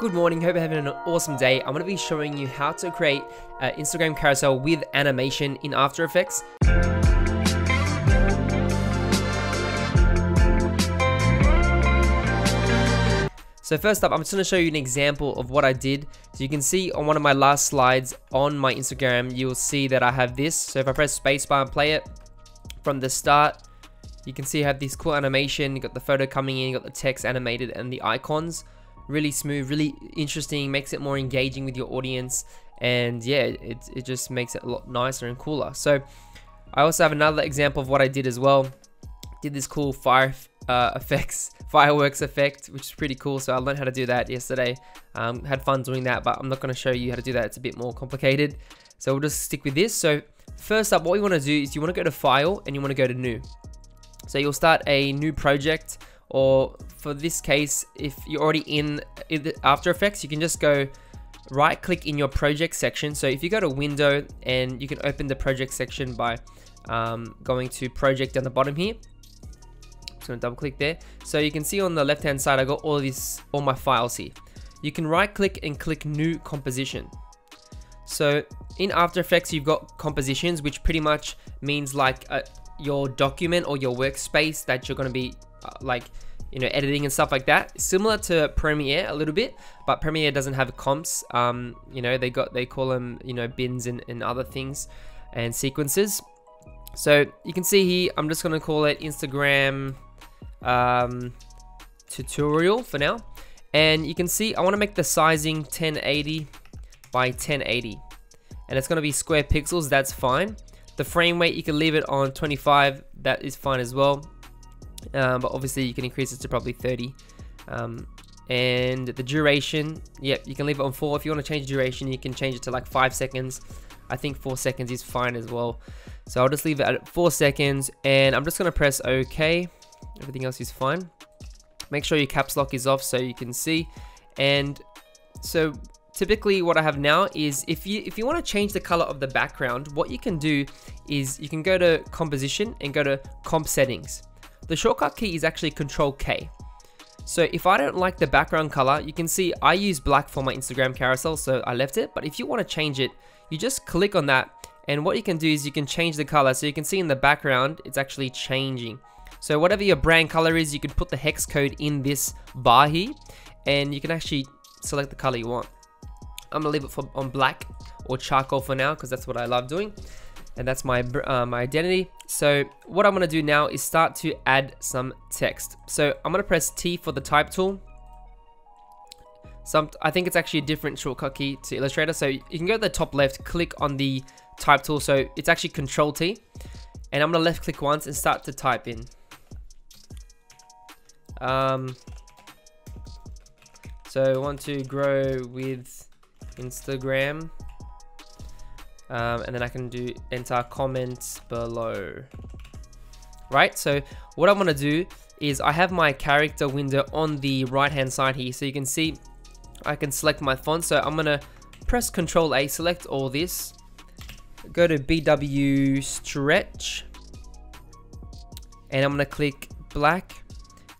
Good morning, hope you're having an awesome day. I'm to be showing you how to create an Instagram carousel with animation in After Effects. So first up, I'm just to show you an example of what I did. So you can see on one of my last slides on my Instagram, you'll see that I have this. So if I press spacebar and play it from the start, you can see I have this cool animation. You got the photo coming in, you got the text animated and the icons really smooth, really interesting, makes it more engaging with your audience, and yeah, it, it just makes it a lot nicer and cooler. So I also have another example of what I did as well. Did this cool fire uh, effects, fireworks effect, which is pretty cool. So I learned how to do that yesterday. Um, had fun doing that, but I'm not going to show you how to do that. It's a bit more complicated. So we'll just stick with this. So first up, what want to do is you want to go to File and you want to go to New. So you'll start a new project or for this case, if you're already in After Effects, you can just go right click in your project section. So if you go to window and you can open the project section by um, going to project down the bottom here. Just gonna double click there. So you can see on the left hand side, I got all these, all my files here. You can right click and click new composition. So in After Effects, you've got compositions, which pretty much means like a, uh, your document or your workspace that you're gonna be like you know editing and stuff like that. Similar to premiere a little bit but premiere doesn't have comps. Um you know they got they call them you know bins and, and other things and sequences. So you can see here i'm just going to call it instagram um tutorial for now. And you can see i want to make the sizing 1080 by 1080 and it's going to be square pixels that's fine. The frame rate you can leave it on 25 that is fine as well um, but obviously you can increase it to probably 30. Um, and the duration, yep, you can leave it on 4. If you want to change duration, you can change it to like 5 seconds. I think 4 seconds is fine as well. So I'll just leave it at 4 seconds, and I'm just going to press OK. Everything else is fine. Make sure your caps lock is off so you can see. And so typically what I have now is if you if you want to change the color of the background, what you can do is you can go to composition and go to comp settings. The shortcut key is actually Control K. So if I don't like the background color, you can see I use black for my Instagram carousel, so I left it. But if you want to change it, you just click on that. And what you can do is you can change the color. So you can see in the background, it's actually changing. So whatever your brand color is, you can put the hex code in this bar here. And you can actually select the color you want. I'm gonna leave it for, on black or charcoal for now because that's what I love doing and that's my, uh, my identity. So what I'm gonna do now is start to add some text. So I'm gonna press T for the type tool. Some, I think it's actually a different shortcut key to Illustrator. So you can go to the top left, click on the type tool. So it's actually Control T. And I'm gonna left click once and start to type in. Um, so want to grow with Instagram um, and then I can do enter comments below. Right so what I'm gonna do is I have my character window on the right hand side here. So you can see I can select my font. So I'm gonna press Control A select all this go to BW stretch and I'm gonna click black.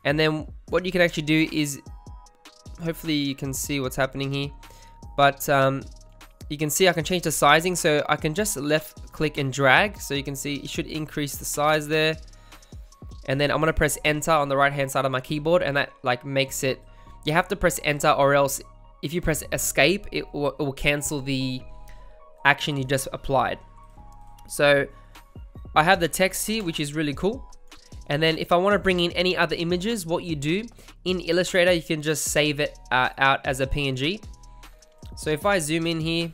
And then what you can actually do is hopefully you can see what's happening here but um, you can see I can change the sizing so I can just left click and drag. So you can see it should increase the size there. And then I'm gonna press enter on the right hand side of my keyboard and that like makes it you have to press enter or else if you press escape it will, it will cancel the action you just applied. So I have the text here which is really cool. And then if I want to bring in any other images what you do in Illustrator you can just save it uh, out as a PNG so if I zoom in here,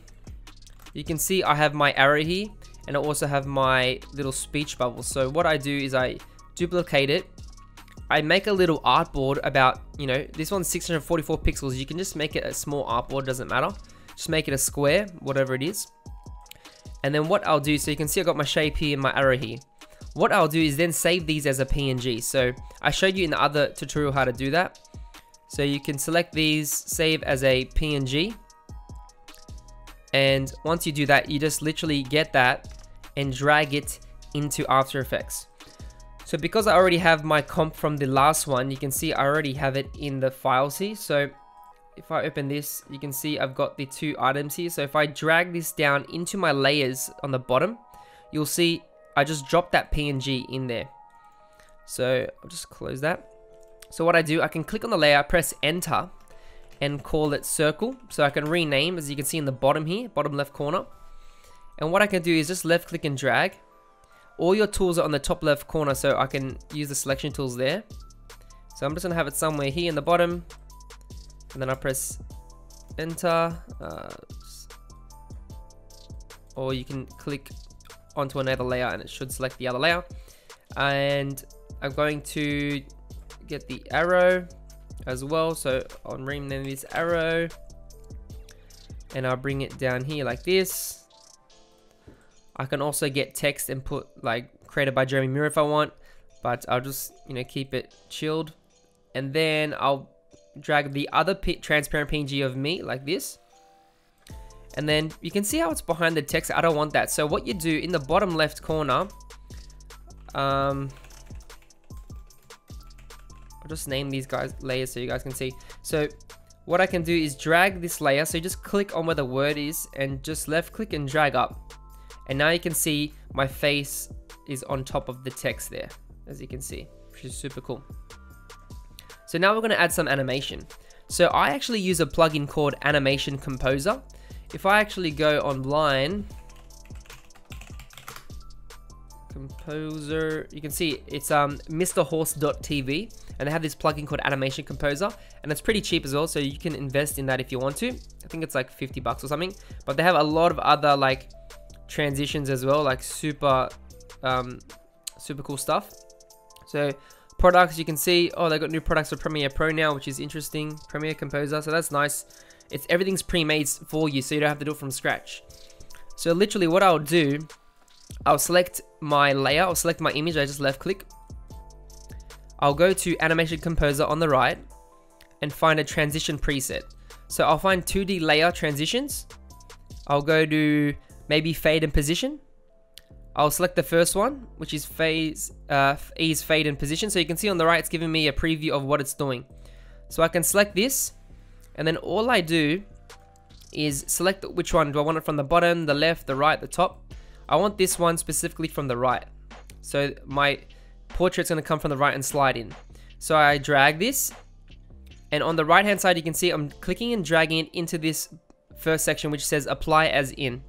you can see I have my arrow here and I also have my little speech bubble. So what I do is I duplicate it. I make a little artboard about, you know, this one's 644 pixels. You can just make it a small artboard, doesn't matter. Just make it a square, whatever it is. And then what I'll do, so you can see I've got my shape here and my arrow here. What I'll do is then save these as a PNG. So I showed you in the other tutorial how to do that. So you can select these, save as a PNG. And once you do that, you just literally get that and drag it into After Effects. So because I already have my comp from the last one, you can see I already have it in the files here. So if I open this, you can see I've got the two items here. So if I drag this down into my layers on the bottom, you'll see I just dropped that PNG in there. So I'll just close that. So what I do, I can click on the layer, press enter, and call it circle. So I can rename, as you can see in the bottom here, bottom left corner. And what I can do is just left click and drag. All your tools are on the top left corner, so I can use the selection tools there. So I'm just gonna have it somewhere here in the bottom. And then I press enter. Uh, or you can click onto another layer and it should select the other layer. And I'm going to get the arrow as well. So I'll rename this arrow and I'll bring it down here like this. I can also get text and put like created by Jeremy Mura if I want, but I'll just, you know, keep it chilled. And then I'll drag the other transparent PNG of me like this. And then you can see how it's behind the text. I don't want that. So what you do in the bottom left corner, um, just name these guys layers so you guys can see. So what I can do is drag this layer. So just click on where the word is and just left click and drag up. And now you can see my face is on top of the text there, as you can see, which is super cool. So now we're going to add some animation. So I actually use a plugin called Animation Composer. If I actually go online, Composer, you can see it's um, MrHorse.tv and they have this plugin called Animation Composer and it's pretty cheap as well so you can invest in that if you want to. I think it's like 50 bucks or something but they have a lot of other like transitions as well like super um, super cool stuff. So products you can see oh they got new products for Premiere Pro now which is interesting Premiere Composer so that's nice it's everything's pre-made for you, so you don't have to do it from scratch. So literally what I'll do, I'll select my layer, I'll select my image, I just left click. I'll go to Animation Composer on the right and find a transition preset. So I'll find 2D layer transitions. I'll go to maybe fade and position. I'll select the first one, which is phase, uh, ease fade and position. So you can see on the right, it's giving me a preview of what it's doing. So I can select this and then all I do is select which one. Do I want it from the bottom, the left, the right, the top? I want this one specifically from the right. So my portrait's gonna come from the right and slide in. So I drag this and on the right hand side you can see I'm clicking and dragging it into this first section which says apply as in.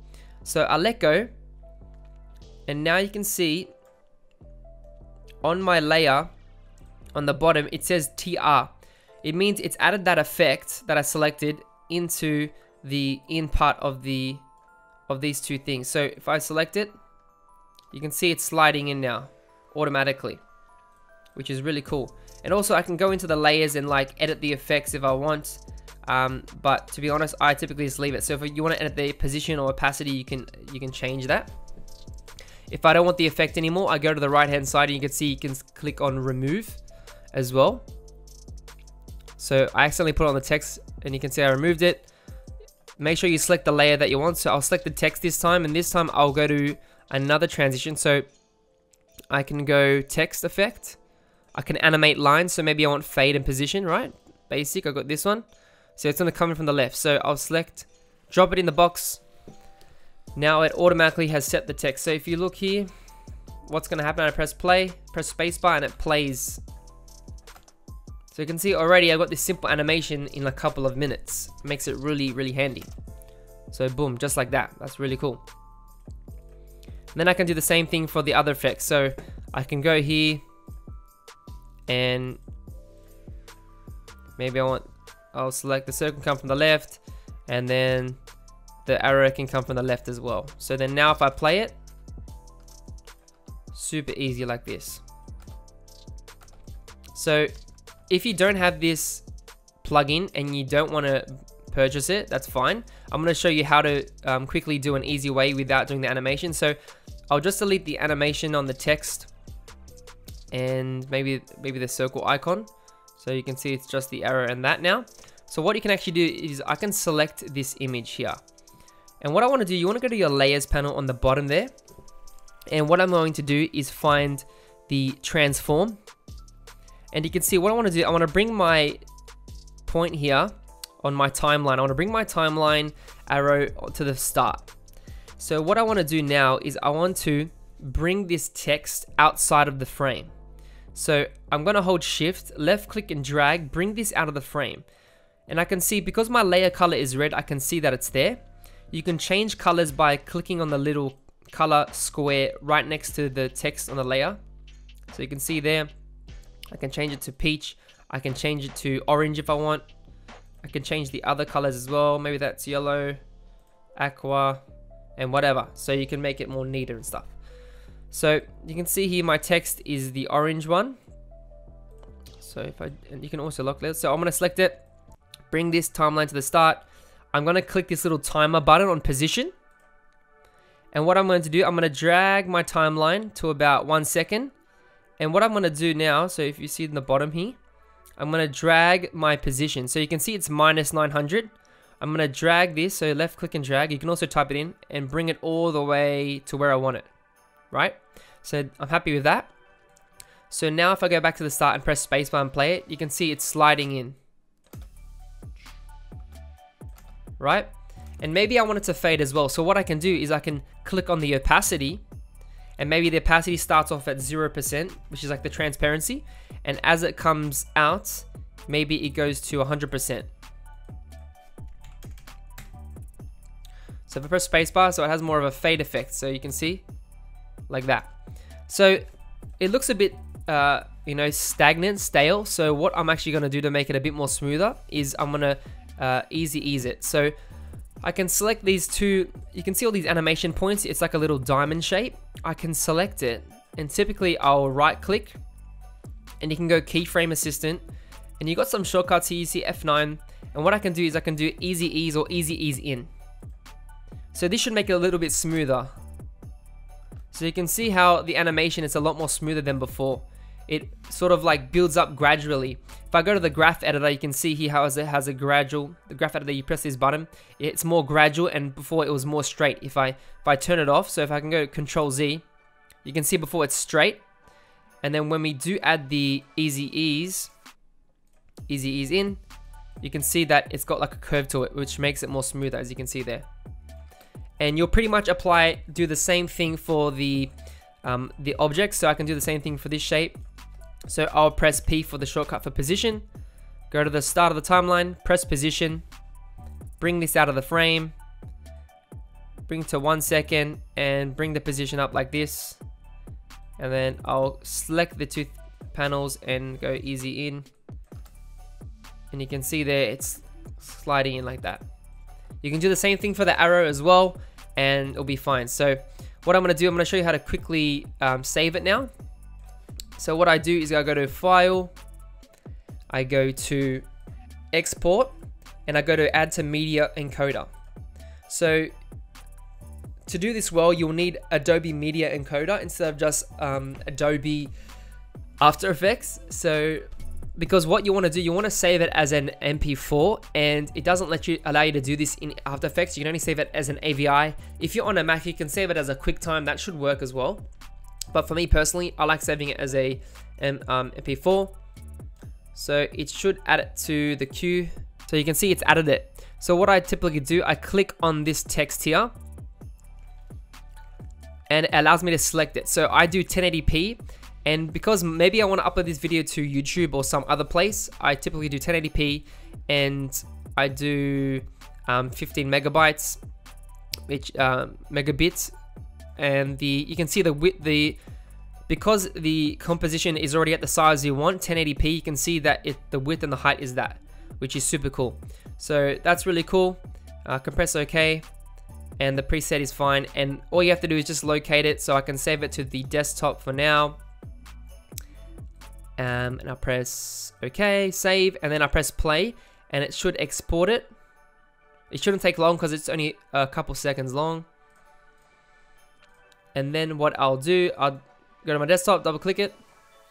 So I let go and now you can see on my layer on the bottom it says TR it means it's added that effect that I selected into the in part of the of these two things. So if I select it, you can see it's sliding in now automatically, which is really cool. And also I can go into the layers and like edit the effects if I want. Um, but to be honest, I typically just leave it. So if you want to edit the position or opacity, you can you can change that. If I don't want the effect anymore, I go to the right hand side and you can see you can click on remove as well. So I accidentally put on the text and you can see I removed it. Make sure you select the layer that you want. So I'll select the text this time and this time I'll go to another transition. So I can go text effect. I can animate lines. So maybe I want fade and position, right? Basic, I got this one. So it's gonna come in from the left. So I'll select, drop it in the box. Now it automatically has set the text. So if you look here, what's gonna happen? I press play, press spacebar and it plays so you can see already I got this simple animation in a couple of minutes. It makes it really, really handy. So boom, just like that. That's really cool. And then I can do the same thing for the other effects. So I can go here and maybe I want, I'll select the circle come from the left and then the arrow can come from the left as well. So then now if I play it, super easy like this. So if you don't have this plugin and you don't want to purchase it, that's fine. I'm going to show you how to um, quickly do an easy way without doing the animation. So I'll just delete the animation on the text and maybe maybe the circle icon. So you can see it's just the arrow and that now. So what you can actually do is I can select this image here. And what I want to do, you want to go to your layers panel on the bottom there. And what I'm going to do is find the transform and you can see what I want to do, I want to bring my point here on my timeline. I want to bring my timeline arrow to the start. So what I want to do now is I want to bring this text outside of the frame. So I'm going to hold shift, left click and drag, bring this out of the frame. And I can see because my layer color is red, I can see that it's there. You can change colors by clicking on the little color square right next to the text on the layer. So you can see there, I can change it to peach. I can change it to orange if I want. I can change the other colors as well. Maybe that's yellow, aqua, and whatever. So you can make it more neater and stuff. So you can see here my text is the orange one. So if I, and you can also lock this. So I'm gonna select it, bring this timeline to the start. I'm gonna click this little timer button on position. And what I'm going to do, I'm going to drag my timeline to about one second. And what I'm going to do now, so if you see in the bottom here, I'm going to drag my position. So you can see it's minus 900. I'm going to drag this, so left click and drag. You can also type it in and bring it all the way to where I want it, right? So I'm happy with that. So now if I go back to the start and press spacebar and play it, you can see it's sliding in. Right? And maybe I want it to fade as well. So what I can do is I can click on the opacity and maybe the opacity starts off at 0%, which is like the transparency. And as it comes out, maybe it goes to 100%. So if I press spacebar, so it has more of a fade effect. So you can see like that. So it looks a bit, uh, you know, stagnant, stale. So what I'm actually going to do to make it a bit more smoother is I'm going to uh, easy ease it. So I can select these two, you can see all these animation points, it's like a little diamond shape. I can select it and typically I'll right click and you can go keyframe assistant and you got some shortcuts here, you see F9 and what I can do is I can do easy ease or easy ease in. So this should make it a little bit smoother. So you can see how the animation is a lot more smoother than before it sort of like builds up gradually. If I go to the graph editor, you can see here how it has a gradual, the graph editor, you press this button, it's more gradual and before it was more straight. If I, if I turn it off, so if I can go to control Z, you can see before it's straight. And then when we do add the easy ease, easy ease in, you can see that it's got like a curve to it, which makes it more smoother as you can see there. And you'll pretty much apply, do the same thing for the um, the object. So I can do the same thing for this shape. So I'll press P for the shortcut for position. Go to the start of the timeline, press position, bring this out of the frame, bring to one second and bring the position up like this. And then I'll select the two panels and go easy in. And you can see there it's sliding in like that. You can do the same thing for the arrow as well and it'll be fine. So what I'm to do, I'm to show you how to quickly um, save it now. So what I do is I go to File, I go to Export, and I go to Add to Media Encoder. So to do this well, you'll need Adobe Media Encoder instead of just um, Adobe After Effects. So because what you want to do, you want to save it as an MP4 and it doesn't let you allow you to do this in After Effects. You can only save it as an AVI. If you're on a Mac, you can save it as a QuickTime. That should work as well. But for me personally, I like saving it as a um, MP4. So it should add it to the queue. So you can see it's added it. So what I typically do, I click on this text here and it allows me to select it. So I do 1080p and because maybe I want to upload this video to YouTube or some other place, I typically do 1080p and I do um, 15 megabytes, which um, megabits, and the you can see the width the because the composition is already at the size you want 1080p you can see that it the width and the height is that which is super cool. So that's really cool. Uh, compress ok and the preset is fine. And all you have to do is just locate it so I can save it to the desktop for now um, and I press OK, save, and then I press play, and it should export it. It shouldn't take long because it's only a couple seconds long. And then what I'll do, I'll go to my desktop, double click it,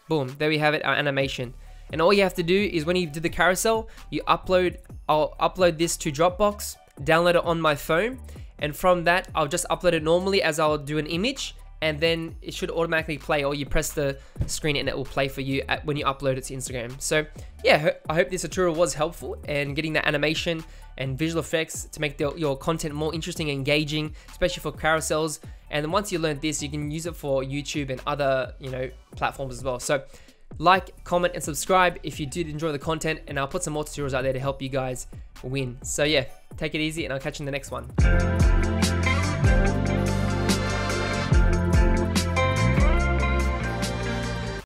boom, there we have it, our animation. And all you have to do is when you do the carousel, you upload, I'll upload this to Dropbox, download it on my phone, and from that, I'll just upload it normally as I'll do an image, and then it should automatically play or you press the screen and it will play for you at, when you upload it to Instagram. So yeah, I hope this tutorial was helpful and getting that animation and visual effects to make the, your content more interesting and engaging, especially for carousels. And then once you learn this, you can use it for YouTube and other, you know, platforms as well. So like, comment, and subscribe if you did enjoy the content, and I'll put some more tutorials out there to help you guys win. So yeah, take it easy, and I'll catch you in the next one.